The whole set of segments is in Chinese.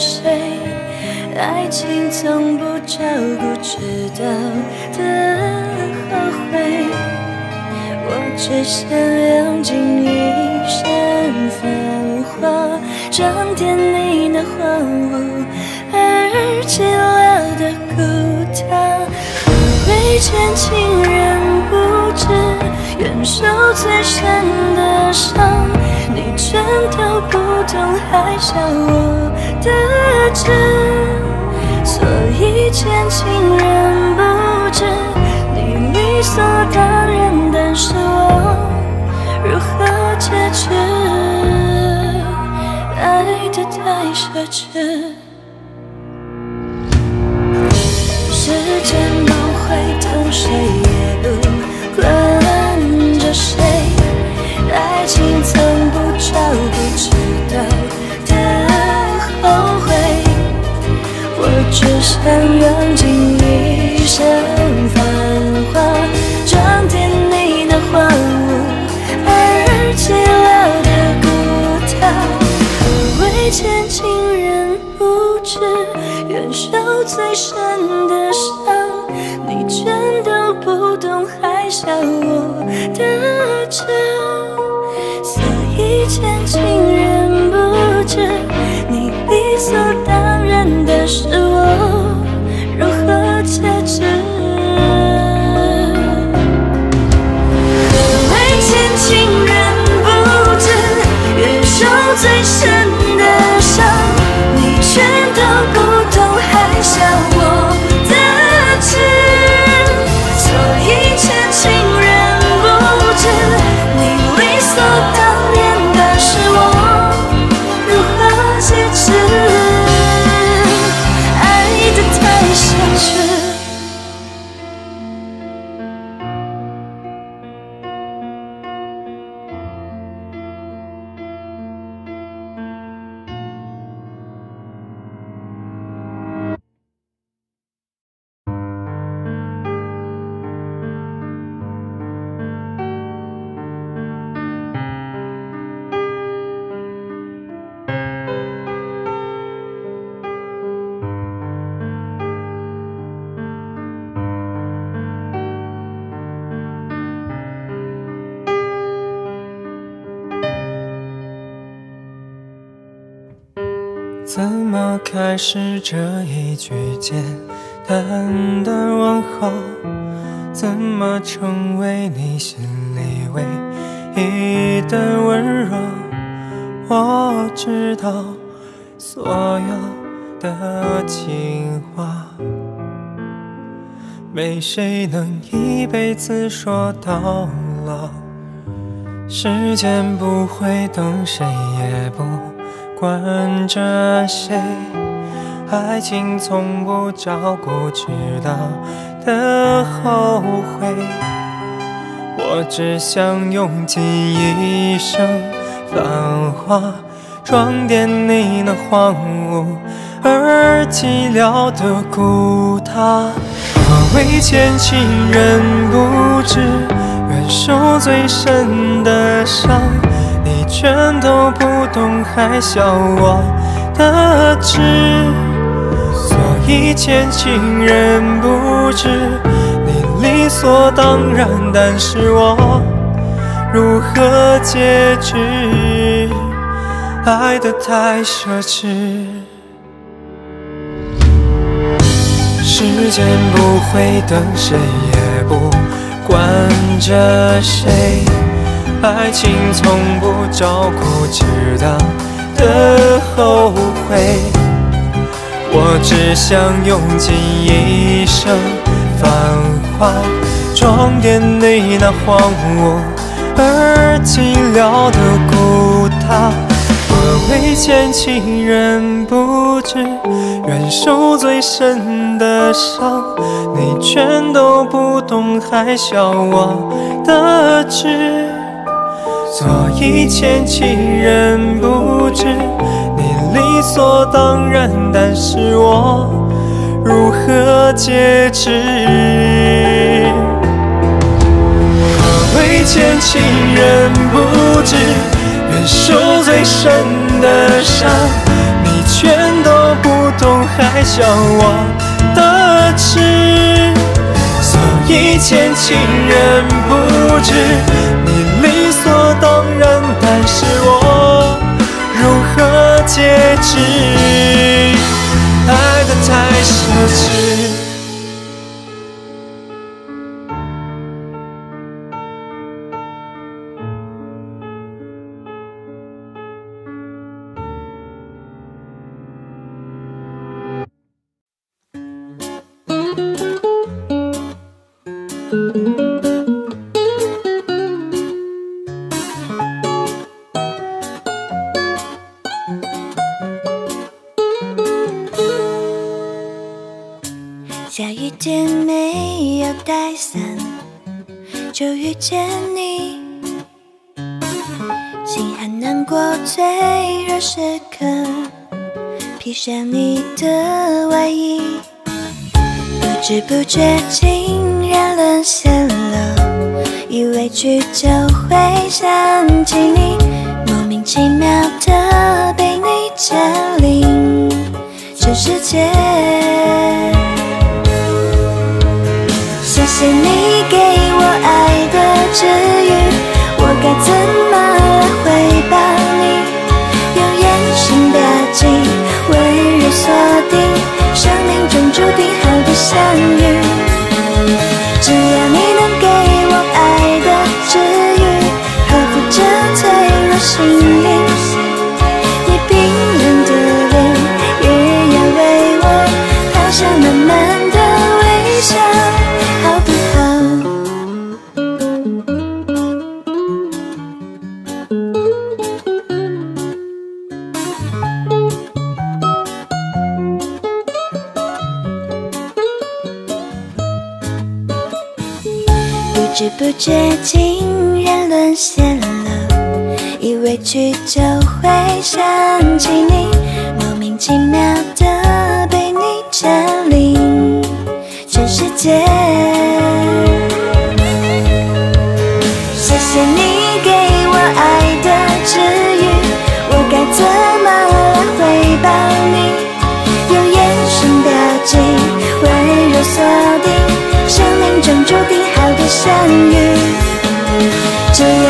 谁。爱情从不照顾迟到的后悔，我只想用尽一生繁华，装点你那荒芜而寂寥的孤岛。何为见情人不知，愿受最深的伤，你全都不懂，还笑我的真。所以见情人不知，你理所当然，但是我如何解释？爱得太奢侈，时间不会等，谁也不管着谁，爱情只想用尽一生繁华，装点你的荒芜而寂寥的孤岛。何为见情人不知，忍受最深的伤，你全都不懂，还笑我的痴。所以见情人不知，你理所当然的是最深是这一句简单的问候？怎么成为你心里唯一的温柔？我知道所有的情话，没谁能一辈子说到老。时间不会等，谁也不管着谁，爱情从不照顾迟到的后悔。我只想用尽一生繁华，装点你那荒芜而寂寥的孤塔。何为见情人不知，忍受最深的伤，你全都不懂，还笑我的痴。所以见情人不知，你理所当然，但是我如何解释？爱得太奢侈。时间不会等，谁也不管着谁。爱情从不照顾迟到的后悔。我只想用尽一生繁华，装点你那荒芜而寂寥的孤塔。何为牵起人不知，愿受最深的伤，你全都不懂，还笑我得志。所以牵起人不知，理所当然，但是我如何解释？何为牵起人不知？愿受最深的伤，你全都不懂，还笑我的痴。所以牵起人不知，你理所当然，但是我如何解释？爱得太奢侈。时刻，披上你的外衣，不知不觉竟然沦陷了，一委屈就会想起定还不相遇。相遇。只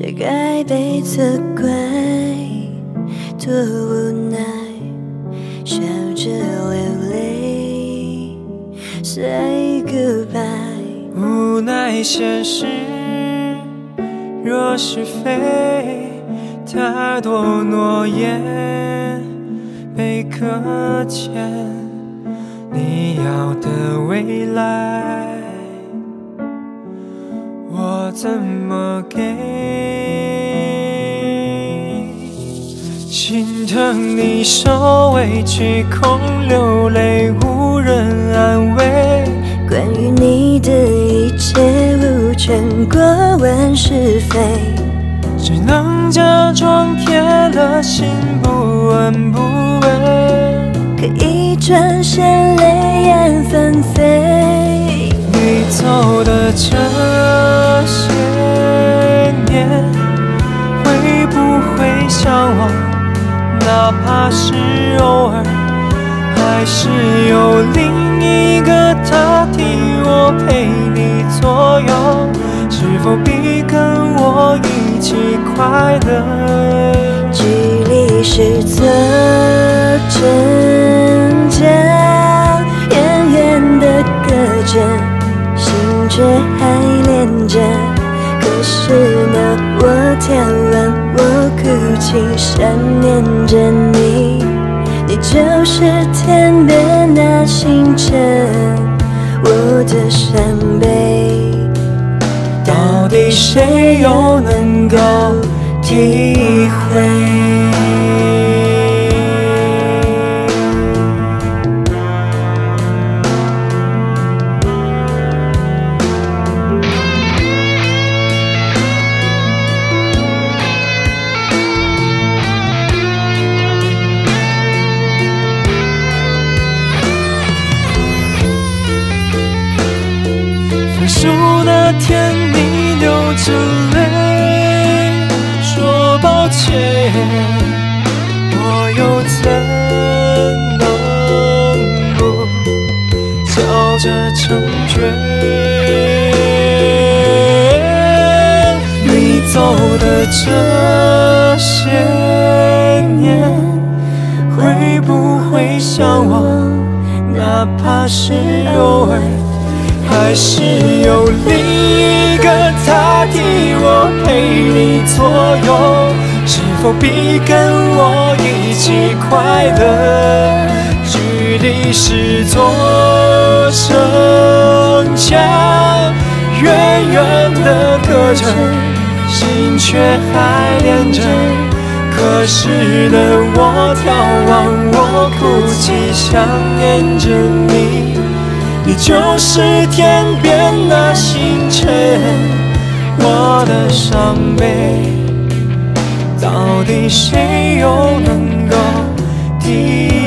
谁该被责怪？多无奈，笑着流泪 say goodbye。无奈现实若是非，太多诺言被搁浅，你要的未来，我怎么给？心疼你受委屈，空流泪，无人安慰。关于你的一切，无权过问是非，只能假装铁了心，不闻不问。可一转身，泪眼纷飞。你走的这会想我？哪怕是偶尔，还是有另一个他替我陪你左右，是否比跟我一起快乐？距离是座城墙，远远的隔着，心却还连着。可是呢，我眺望。哭泣，想念着你，你就是天边那星辰，我的伤悲，到底谁又能够体左右，是否比跟我一起快乐？距离是座城墙，远远的隔着，心却还连着。可是的我眺望，我哭泣，想念着你。你就是天边那星辰，我的伤悲，到底谁又能够体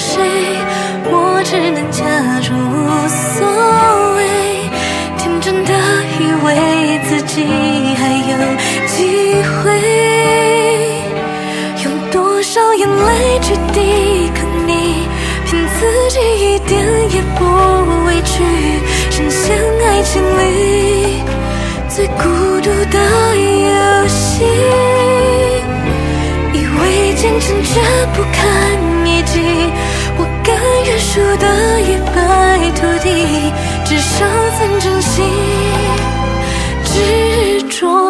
谁我只能假装无所谓。天真的以为自己还有机会。用多少眼泪去抵抗你骗自己一点也不委屈。深陷爱情里最孤独的游戏。坚强却不堪一击，我甘愿输得一败涂地，只剩份真心执着。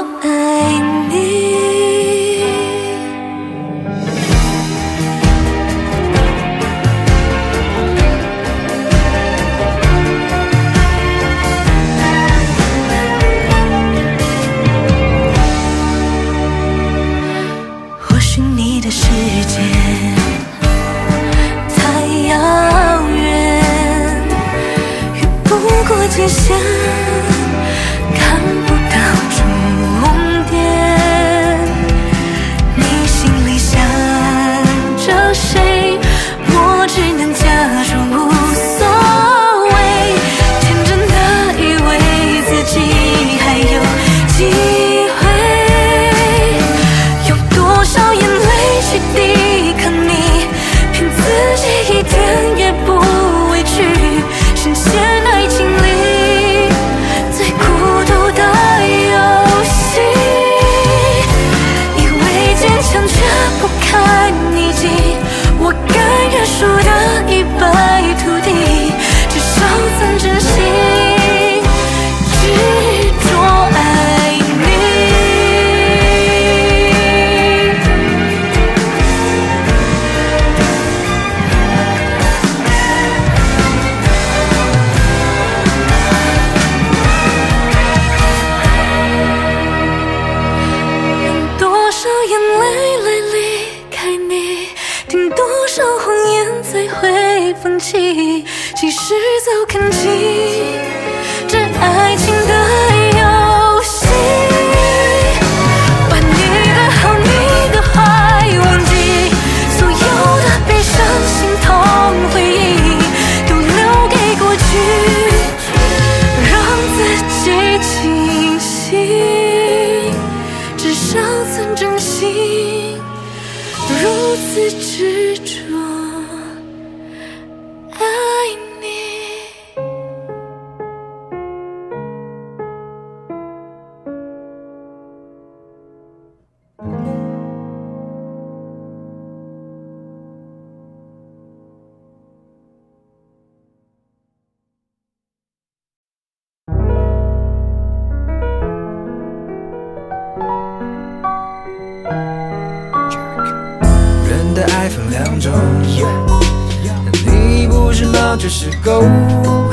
是狗，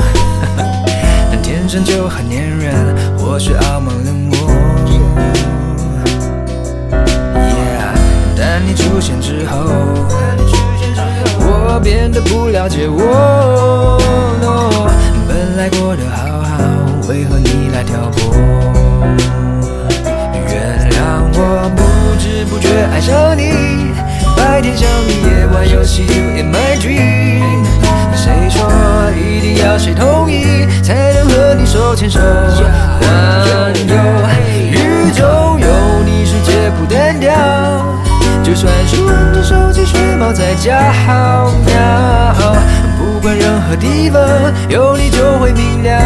但天生就很粘人，或是傲慢。白天想你，夜晚有戏，You in my dream。谁说一定要谁同意，才能和你手牵手环游？雨中有你，世界不单调。就算是玩着手机睡猫，在家好妙。不管任何地方，有你就会明亮。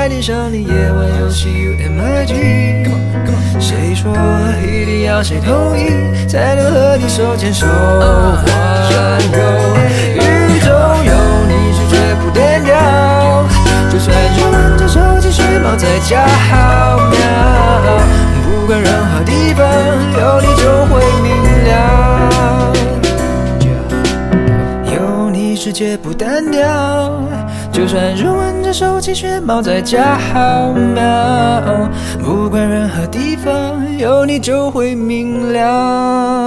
在你上里，夜晚游戏 U M I G。谁说一定要谁同意，才能和你手牵手环游？宇宙有你是绝不单调，就算只能将手机睡帽在家好妙，不管任何地方，有你就会明了。有你世界不单调。就算是玩着手机学猫在加号秒，不管任何地方有你就会明亮。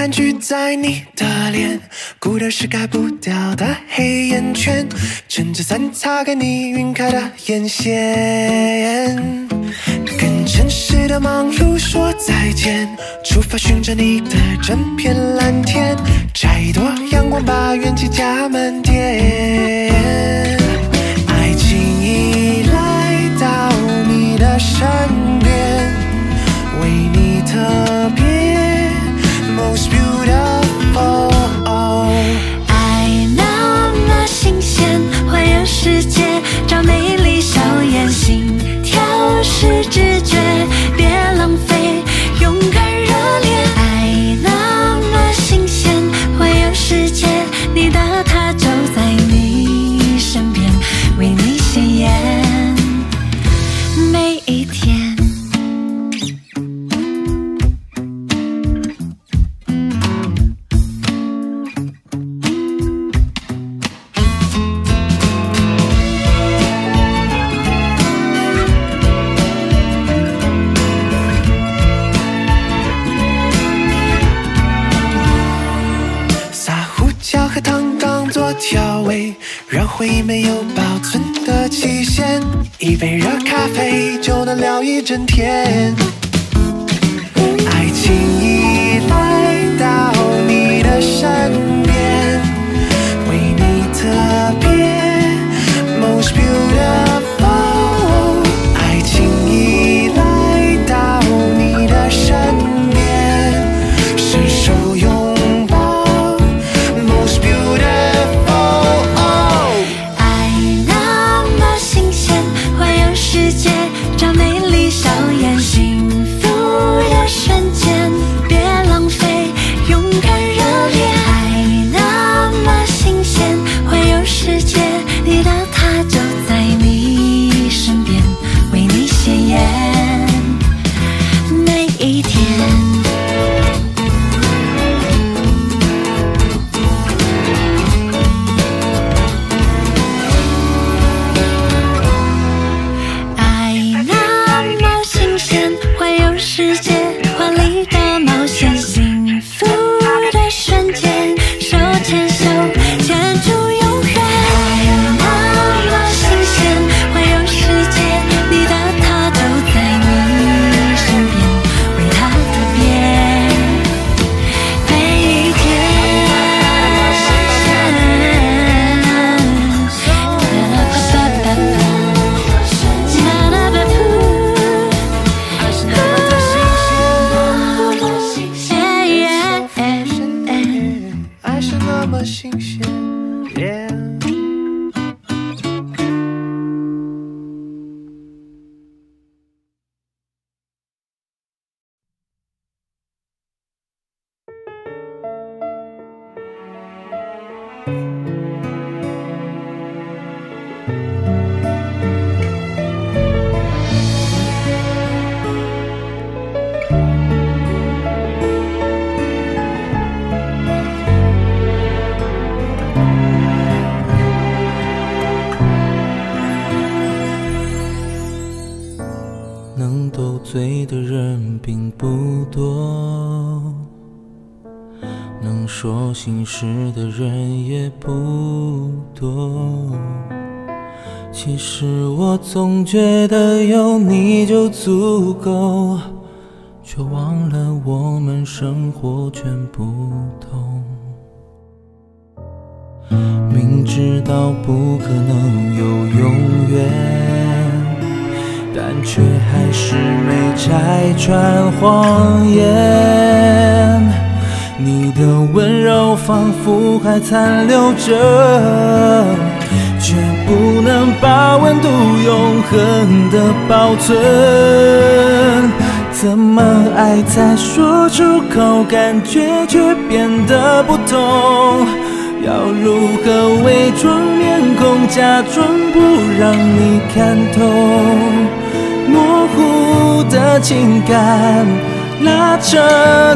盘踞在你的脸，孤单是改不掉的黑眼圈，撑着伞擦干你晕开的眼线，跟城市的忙碌说再见，出发寻找你的整片蓝天，摘一朵阳光把元气加满点，爱情已来到你的身边杯热咖啡就能聊一整天。你的人并不多，能说心事的人也不多。其实我总觉得有你就足够，却忘了我们生活全不同。明知道不可能有永远，但却还是没拆穿谎言。你的温柔仿佛还残留着，却不能把温度永恒的保存。怎么爱才说出口，感觉却变得不同？要如何伪装面孔，假装不让你看透？情感，拉扯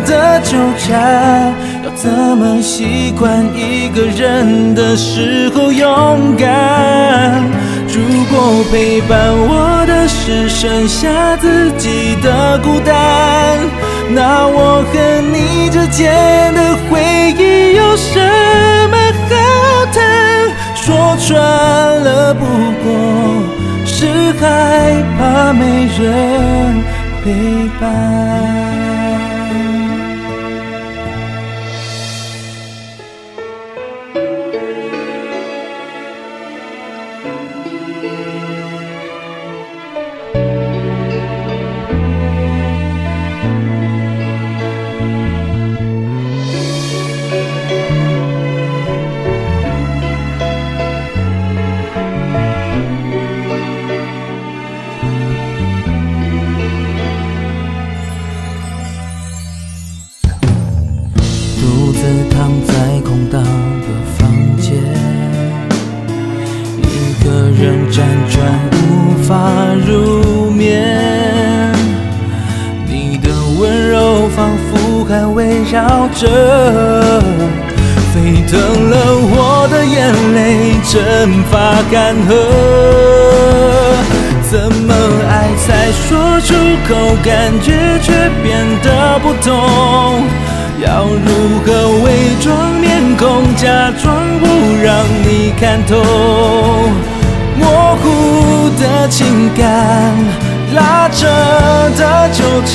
的纠缠，要怎么习惯一个人的时候勇敢？如果陪伴我的是剩下自己的孤单，那我和你之间的回忆有什么好谈？说穿了，不过是害怕没人陪伴。干涸。怎么爱才说出口，感觉却变得不同？要如何伪装面孔，假装不让你看透？模糊的情感，拉扯的纠缠。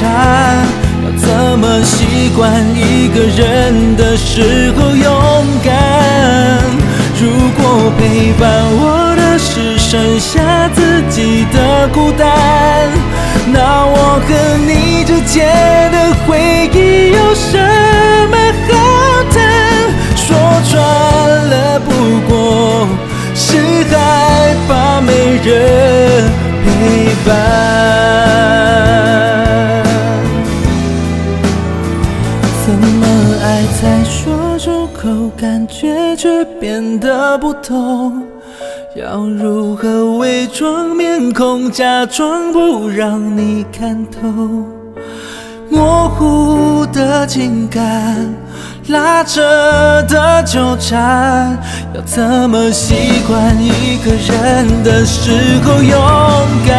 要怎么习惯一个人的时候勇敢？如果陪伴我的是剩下自己的孤单，那我和你之间的回忆有什么好谈？说穿了，不过是害怕没人陪伴。怎么爱才说出口感觉却变得不同，要如何伪装面孔，假装不让你看透？模糊的情感，拉扯的纠缠，要怎么习惯一个人的时候勇敢？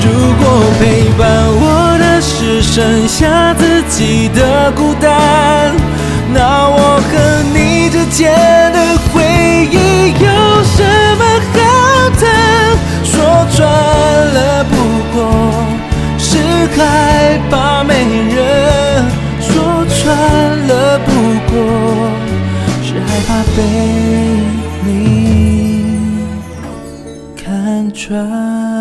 如果陪伴我的是剩下自己的孤单。那我和你之间的回忆害怕没人；说穿了，不过是害怕被你看穿。